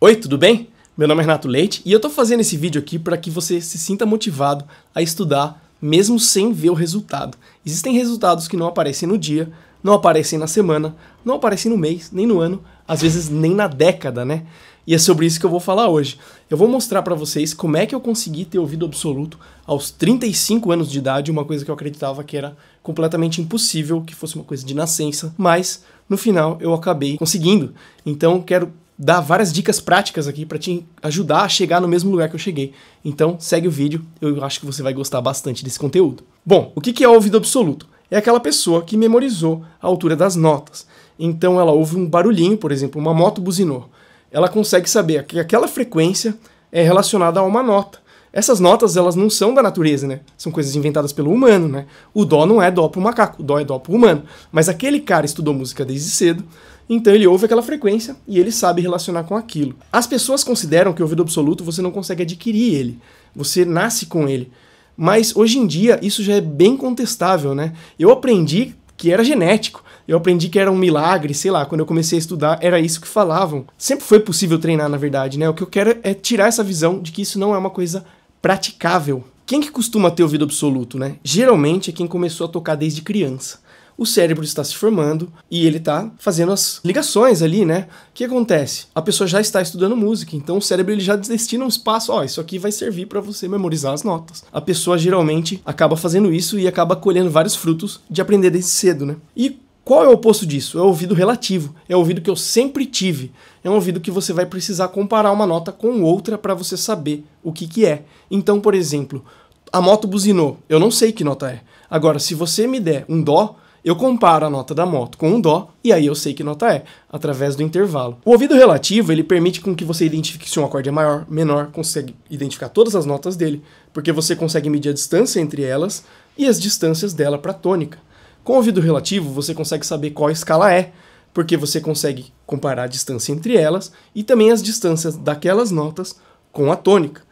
Oi, tudo bem? Meu nome é Renato Leite e eu tô fazendo esse vídeo aqui para que você se sinta motivado a estudar mesmo sem ver o resultado. Existem resultados que não aparecem no dia, não aparecem na semana, não aparecem no mês, nem no ano, às vezes nem na década, né? E é sobre isso que eu vou falar hoje. Eu vou mostrar para vocês como é que eu consegui ter ouvido absoluto aos 35 anos de idade, uma coisa que eu acreditava que era completamente impossível, que fosse uma coisa de nascença, mas no final eu acabei conseguindo. Então quero dar várias dicas práticas aqui para te ajudar a chegar no mesmo lugar que eu cheguei. Então, segue o vídeo, eu acho que você vai gostar bastante desse conteúdo. Bom, o que é ouvido absoluto? É aquela pessoa que memorizou a altura das notas. Então, ela ouve um barulhinho, por exemplo, uma moto buzinou. Ela consegue saber que aquela frequência é relacionada a uma nota. Essas notas, elas não são da natureza, né? São coisas inventadas pelo humano, né? O dó não é dó pro macaco, o dó é dó pro humano. Mas aquele cara estudou música desde cedo, então ele ouve aquela frequência e ele sabe relacionar com aquilo. As pessoas consideram que o ouvido absoluto você não consegue adquirir ele, você nasce com ele. Mas hoje em dia isso já é bem contestável, né? Eu aprendi que era genético. Eu aprendi que era um milagre, sei lá, quando eu comecei a estudar, era isso que falavam. Sempre foi possível treinar, na verdade, né? O que eu quero é tirar essa visão de que isso não é uma coisa praticável. Quem que costuma ter ouvido absoluto, né? Geralmente é quem começou a tocar desde criança o cérebro está se formando e ele está fazendo as ligações ali, né? O que acontece? A pessoa já está estudando música, então o cérebro ele já destina um espaço, ó, isso aqui vai servir para você memorizar as notas. A pessoa geralmente acaba fazendo isso e acaba colhendo vários frutos de aprender desde cedo, né? E qual é o oposto disso? É o ouvido relativo. É o ouvido que eu sempre tive. É um ouvido que você vai precisar comparar uma nota com outra para você saber o que, que é. Então, por exemplo, a moto buzinou. Eu não sei que nota é. Agora, se você me der um dó, eu comparo a nota da moto com um dó e aí eu sei que nota é, através do intervalo. O ouvido relativo, ele permite com que você identifique se um acorde é maior, menor, consegue identificar todas as notas dele, porque você consegue medir a distância entre elas e as distâncias dela para a tônica. Com o ouvido relativo, você consegue saber qual escala é, porque você consegue comparar a distância entre elas e também as distâncias daquelas notas com a tônica.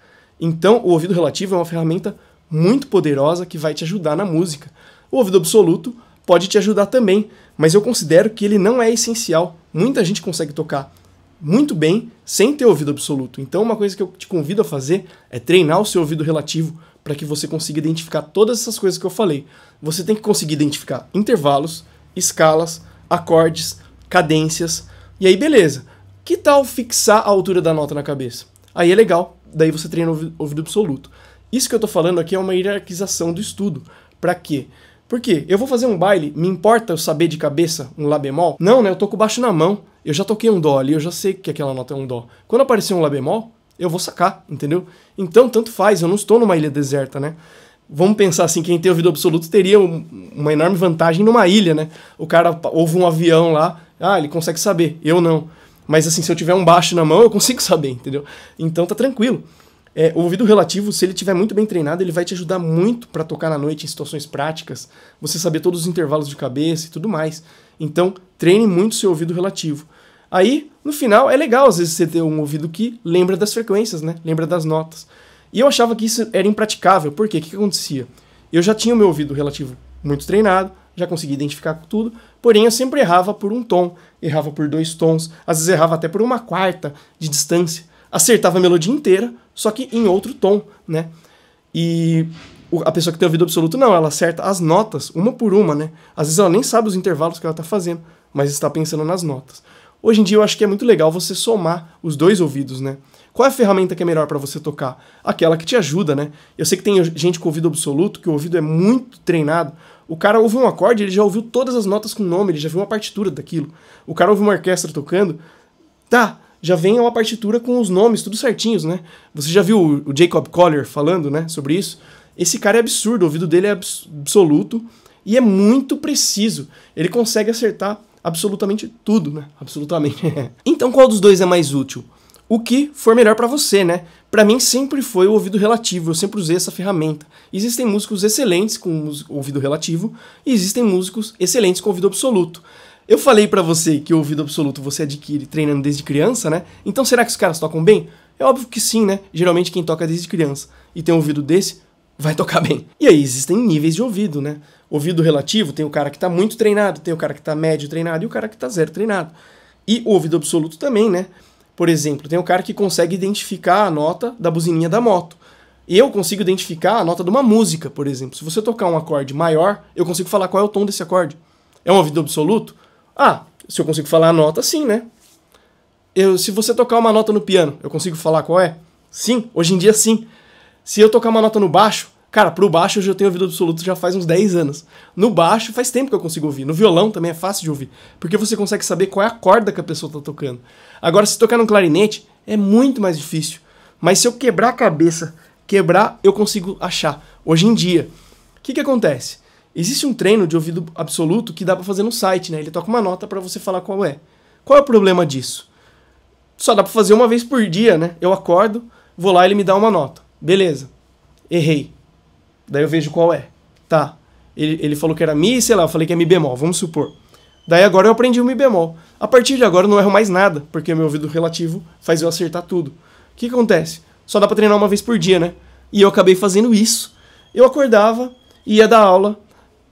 Então, o ouvido relativo é uma ferramenta muito poderosa que vai te ajudar na música. O ouvido absoluto pode te ajudar também, mas eu considero que ele não é essencial. Muita gente consegue tocar muito bem sem ter ouvido absoluto. Então, uma coisa que eu te convido a fazer é treinar o seu ouvido relativo para que você consiga identificar todas essas coisas que eu falei. Você tem que conseguir identificar intervalos, escalas, acordes, cadências. E aí, beleza. Que tal fixar a altura da nota na cabeça? Aí é legal, daí você treina o ouvido absoluto. Isso que eu estou falando aqui é uma hierarquização do estudo. Para quê? Por quê? Eu vou fazer um baile, me importa eu saber de cabeça um Lá bemol? Não, né? Eu tô com o baixo na mão, eu já toquei um Dó ali, eu já sei que aquela nota é um Dó. Quando aparecer um Lá bemol, eu vou sacar, entendeu? Então, tanto faz, eu não estou numa ilha deserta, né? Vamos pensar assim, quem tem ouvido absoluto teria uma enorme vantagem numa ilha, né? O cara ouve um avião lá, ah, ele consegue saber, eu não. Mas assim, se eu tiver um baixo na mão, eu consigo saber, entendeu? Então tá tranquilo. É, o ouvido relativo, se ele estiver muito bem treinado, ele vai te ajudar muito para tocar na noite em situações práticas, você saber todos os intervalos de cabeça e tudo mais. Então, treine muito seu ouvido relativo. Aí, no final, é legal às vezes você ter um ouvido que lembra das frequências, né? Lembra das notas. E eu achava que isso era impraticável. Por quê? O que, que acontecia? Eu já tinha o meu ouvido relativo muito treinado, já conseguia identificar tudo, porém eu sempre errava por um tom, errava por dois tons, às vezes errava até por uma quarta de distância acertava a melodia inteira, só que em outro tom, né? E a pessoa que tem ouvido absoluto, não, ela acerta as notas, uma por uma, né? Às vezes ela nem sabe os intervalos que ela está fazendo, mas está pensando nas notas. Hoje em dia eu acho que é muito legal você somar os dois ouvidos, né? Qual é a ferramenta que é melhor para você tocar? Aquela que te ajuda, né? Eu sei que tem gente com ouvido absoluto, que o ouvido é muito treinado. O cara ouve um acorde, ele já ouviu todas as notas com nome, ele já viu uma partitura daquilo. O cara ouve uma orquestra tocando, tá, já vem uma partitura com os nomes tudo certinhos, né? Você já viu o Jacob Collier falando, né, sobre isso? Esse cara é absurdo, o ouvido dele é absoluto e é muito preciso. Ele consegue acertar absolutamente tudo, né? Absolutamente. então qual dos dois é mais útil? O que for melhor para você, né? Para mim sempre foi o ouvido relativo, eu sempre usei essa ferramenta. Existem músicos excelentes com ouvido relativo e existem músicos excelentes com ouvido absoluto. Eu falei para você que o ouvido absoluto você adquire treinando desde criança, né? Então será que os caras tocam bem? É óbvio que sim, né? Geralmente quem toca desde criança e tem um ouvido desse vai tocar bem. E aí existem níveis de ouvido, né? Ouvido relativo tem o cara que tá muito treinado, tem o cara que tá médio treinado e o cara que tá zero treinado. E o ouvido absoluto também, né? Por exemplo, tem um cara que consegue identificar a nota da buzininha da moto. Eu consigo identificar a nota de uma música, por exemplo. Se você tocar um acorde maior, eu consigo falar qual é o tom desse acorde. É um ouvido absoluto? Ah, se eu consigo falar a nota, sim, né? Eu, se você tocar uma nota no piano, eu consigo falar qual é? Sim, hoje em dia sim. Se eu tocar uma nota no baixo, cara, pro baixo eu já tenho ouvido absoluto já faz uns 10 anos. No baixo faz tempo que eu consigo ouvir. No violão também é fácil de ouvir, porque você consegue saber qual é a corda que a pessoa tá tocando. Agora, se tocar no clarinete, é muito mais difícil. Mas se eu quebrar a cabeça, quebrar, eu consigo achar. Hoje em dia, o que que acontece? Existe um treino de ouvido absoluto que dá para fazer no site, né? Ele toca uma nota para você falar qual é. Qual é o problema disso? Só dá para fazer uma vez por dia, né? Eu acordo, vou lá e ele me dá uma nota. Beleza. Errei. Daí eu vejo qual é. Tá. Ele, ele falou que era Mi, sei lá, eu falei que é Mi bemol, vamos supor. Daí agora eu aprendi o Mi bemol. A partir de agora eu não erro mais nada, porque meu ouvido relativo faz eu acertar tudo. O que, acontece? Só dá pra treinar uma vez por dia, né? E eu acabei fazendo isso. Eu acordava, ia dar aula,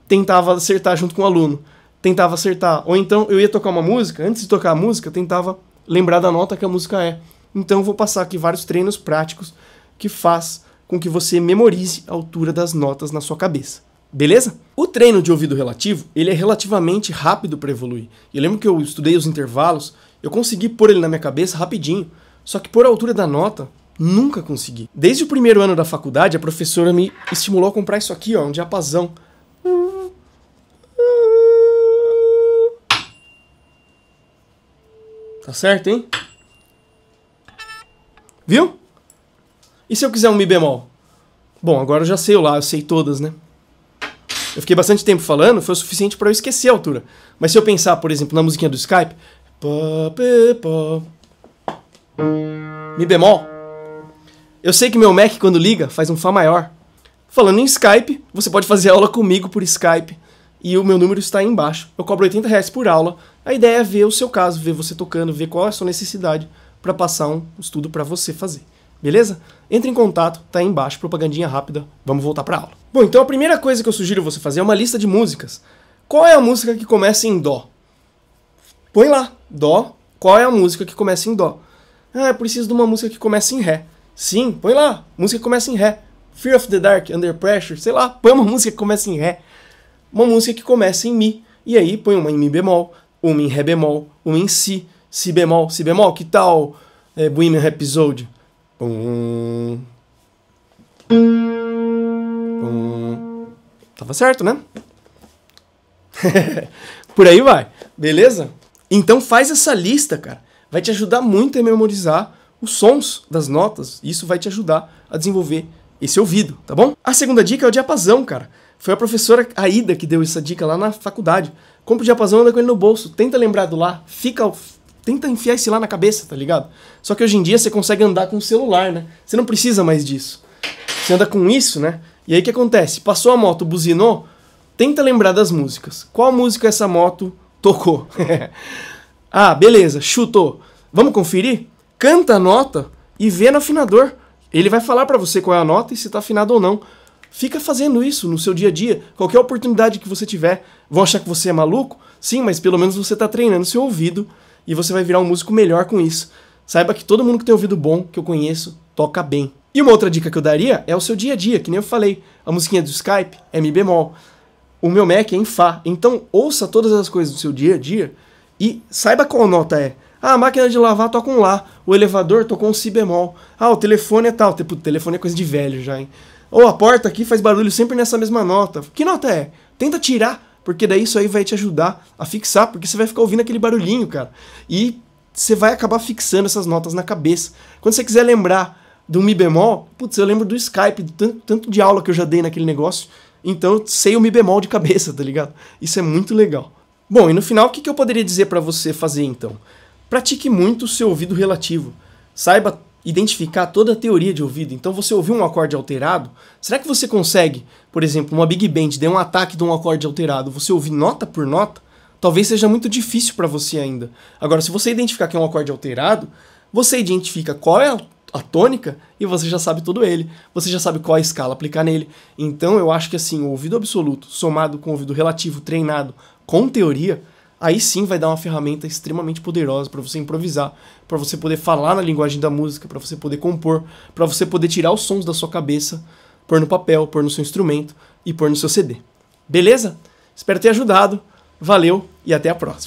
tentava acertar junto com o aluno. Tentava acertar. Ou então eu ia tocar uma música, antes de tocar a música, tentava lembrar da nota que a música é. Então vou passar aqui vários treinos práticos que faz com que você memorize a altura das notas na sua cabeça. Beleza? O treino de ouvido relativo, ele é relativamente rápido para evoluir. Eu lembro que eu estudei os intervalos, eu consegui pôr ele na minha cabeça rapidinho, só que por a altura da nota, nunca consegui. Desde o primeiro ano da faculdade, a professora me estimulou a comprar isso aqui, ó, um diapasão. Tá certo, hein? Viu? E se eu quiser um Mi bemol? Bom, agora eu já sei o lá, eu sei todas, né? Eu fiquei bastante tempo falando, foi o suficiente para eu esquecer a altura. Mas se eu pensar, por exemplo, na musiquinha do Skype, Mi bemol, eu sei que meu Mac, quando liga, faz um Fá maior. Falando em Skype, você pode fazer aula comigo por Skype. E o meu número está aí embaixo. Eu cobro 80 reais por aula. A ideia é ver o seu caso, ver você tocando, ver qual é a sua necessidade para passar um estudo para você fazer. Beleza? Entre em contato, tá aí embaixo, propagandinha rápida. Vamos voltar para aula. Bom, então a primeira coisa que eu sugiro você fazer é uma lista de músicas. Qual é a música que começa em dó? Põe lá, dó. Qual é a música que começa em dó? Ah, eu preciso de uma música que começa em ré. Sim, põe lá, música que começa em ré. Fear of the Dark, Under Pressure, sei lá, põe uma música que começa em ré. Uma música que começa em mi. E aí põe uma em mi bemol, uma em ré bemol, uma em si, si bemol, si bemol. Que tal é, Bohemian Rhapsody? Pum. Pum. Tava certo, né? Por aí vai, beleza? Então faz essa lista, cara. Vai te ajudar muito a memorizar os sons das notas. Isso vai te ajudar a desenvolver esse ouvido, tá bom? A segunda dica é o diapasão, cara. Foi a professora Aida que deu essa dica lá na faculdade. Compra o diapasão, anda com ele no bolso. Tenta lembrar do lá. Fica. Tenta enfiar esse lá na cabeça, tá ligado? Só que hoje em dia você consegue andar com o celular, né? Você não precisa mais disso. Você anda com isso, né? E aí o que acontece? Passou a moto, buzinou, tenta lembrar das músicas. Qual música essa moto tocou? ah, beleza, chutou. Vamos conferir? Canta a nota e vê no afinador. Ele vai falar para você qual é a nota e se tá afinado ou não. Fica fazendo isso no seu dia a dia. Qualquer oportunidade que você tiver, vão achar que você é maluco? Sim, mas pelo menos você está treinando seu ouvido e você vai virar um músico melhor com isso. Saiba que todo mundo que tem ouvido bom, que eu conheço, toca bem. E uma outra dica que eu daria é o seu dia a dia, que nem eu falei. A musiquinha do Skype é Mi bemol. O meu Mac é em Fá. Então ouça todas as coisas do seu dia a dia e saiba qual nota é. Ah, a máquina de lavar toca um Lá. O elevador tocou um Si bemol. Ah, o telefone é tal. Tipo, telefone é coisa de velho já, hein? Ou a porta aqui faz barulho sempre nessa mesma nota. Que nota é? Tenta tirar, porque daí isso aí vai te ajudar a fixar, porque você vai ficar ouvindo aquele barulhinho, cara. E você vai acabar fixando essas notas na cabeça. Quando você quiser lembrar do Mi bemol, putz, eu lembro do Skype, do tanto, tanto de aula que eu já dei naquele negócio. Então eu sei o Mi bemol de cabeça, tá ligado? Isso é muito legal. Bom, e no final, o que, que eu poderia dizer para você fazer então? Pratique muito o seu ouvido relativo. Saiba identificar toda a teoria de ouvido. Então você ouviu um acorde alterado, será que você consegue, por exemplo, uma big band der um ataque de um acorde alterado, você ouvir nota por nota? Talvez seja muito difícil para você ainda. Agora, se você identificar que é um acorde alterado, você identifica qual é a tônica e você já sabe todo ele. Você já sabe qual a escala aplicar nele. Então eu acho que assim, o ouvido absoluto somado com o ouvido relativo treinado com teoria aí sim vai dar uma ferramenta extremamente poderosa para você improvisar, para você poder falar na linguagem da música, para você poder compor, para você poder tirar os sons da sua cabeça, pôr no papel, pôr no seu instrumento e pôr no seu CD. Beleza? Espero ter ajudado. Valeu e até a próxima.